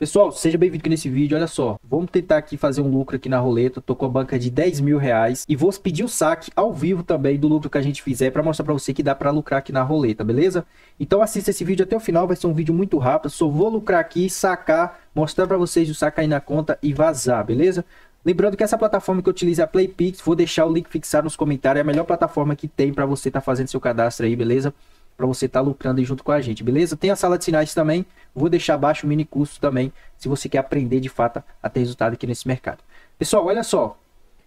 Pessoal, seja bem-vindo aqui nesse vídeo, olha só, vamos tentar aqui fazer um lucro aqui na roleta, tô com a banca de 10 mil reais e vou pedir o saque ao vivo também do lucro que a gente fizer para mostrar para você que dá para lucrar aqui na roleta, beleza? Então assista esse vídeo até o final, vai ser um vídeo muito rápido, só vou lucrar aqui, sacar, mostrar para vocês o saque aí na conta e vazar, beleza? Lembrando que essa plataforma que eu utilizo é a PlayPix, vou deixar o link fixado nos comentários, é a melhor plataforma que tem para você estar tá fazendo seu cadastro aí, beleza? Para você estar tá lucrando aí junto com a gente, beleza? Tem a sala de sinais também, vou deixar abaixo o mini curso também, se você quer aprender de fato a ter resultado aqui nesse mercado. Pessoal, olha só,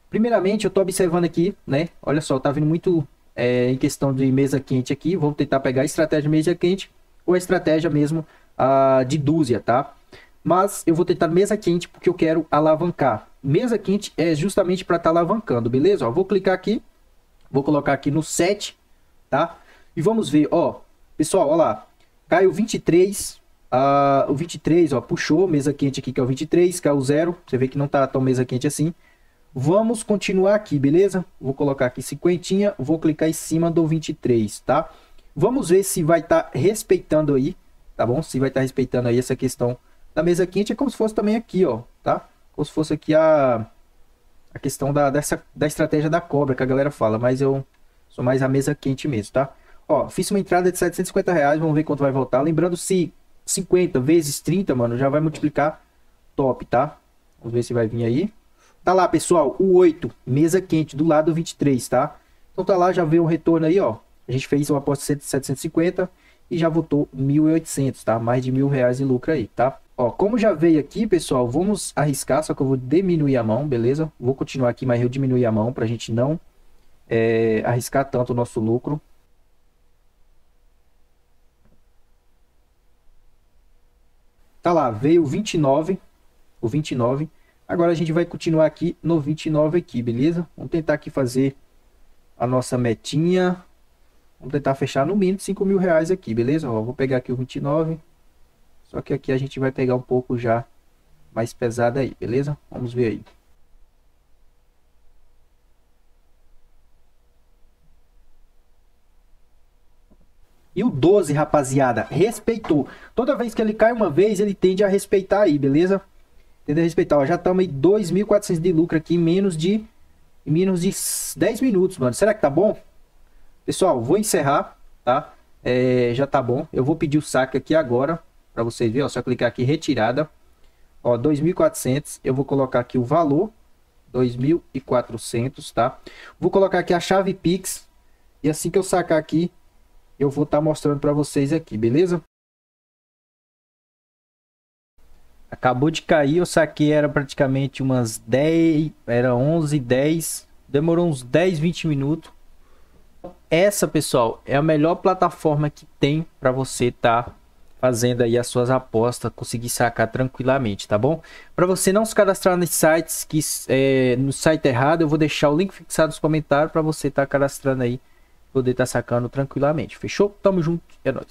primeiramente eu estou observando aqui, né? Olha só, tá vindo muito é, em questão de mesa quente aqui, vou tentar pegar a estratégia mesa quente ou a estratégia mesmo uh, de dúzia, tá? Mas eu vou tentar mesa quente porque eu quero alavancar. Mesa quente é justamente para estar tá alavancando, beleza? Ó, vou clicar aqui, vou colocar aqui no 7, tá? E vamos ver, ó. Pessoal, ó lá. Caiu 23. Uh, o 23, ó, puxou mesa quente aqui, que é o 23, caiu zero. Você vê que não tá tão mesa quente assim. Vamos continuar aqui, beleza? Vou colocar aqui 50, vou clicar em cima do 23, tá? Vamos ver se vai estar tá respeitando aí, tá bom? Se vai estar tá respeitando aí essa questão da mesa quente. É como se fosse também aqui, ó, tá? Como se fosse aqui a, a questão da, dessa, da estratégia da cobra que a galera fala. Mas eu sou mais a mesa quente mesmo, tá? Ó, fiz uma entrada de 750 reais, vamos ver quanto vai voltar. Lembrando, se 50 vezes 30, mano, já vai multiplicar top, tá? Vamos ver se vai vir aí. Tá lá, pessoal, o 8, mesa quente, do lado 23, tá? Então tá lá, já veio um retorno aí, ó. A gente fez uma aposta de 750 e já voltou 1.800, tá? Mais de mil reais em lucro aí, tá? Ó, como já veio aqui, pessoal, vamos arriscar, só que eu vou diminuir a mão, beleza? Vou continuar aqui, mas eu diminuir a mão pra gente não é, arriscar tanto o nosso lucro. Tá lá, veio 29, o 29. Agora a gente vai continuar aqui no 29 aqui, beleza? Vamos tentar aqui fazer a nossa metinha. Vamos tentar fechar no mínimo 5 mil reais aqui, beleza? Ó, vou pegar aqui o 29. Só que aqui a gente vai pegar um pouco já mais pesado aí, beleza? Vamos ver aí. E o 12, rapaziada, respeitou. Toda vez que ele cai uma vez, ele tende a respeitar aí, beleza? Tende a respeitar. Ó, já estamos aí 2.400 de lucro aqui em menos de, em menos de 10 minutos, mano. Será que tá bom? Pessoal, vou encerrar, tá? É, já tá bom. Eu vou pedir o saque aqui agora, para vocês verem. Ó, só clicar aqui, retirada. Ó, 2.400. Eu vou colocar aqui o valor, 2.400, tá? Vou colocar aqui a chave Pix. E assim que eu sacar aqui, eu vou estar tá mostrando para vocês aqui, beleza? Acabou de cair, eu saquei, era praticamente umas 10, era 11, 10, demorou uns 10, 20 minutos. Essa, pessoal, é a melhor plataforma que tem para você estar tá fazendo aí as suas apostas, conseguir sacar tranquilamente, tá bom? Para você não se cadastrar nos sites que é, no site errado, eu vou deixar o link fixado nos comentários para você estar tá cadastrando aí poder estar tá sacando tranquilamente. Fechou? Tamo junto, é nóis.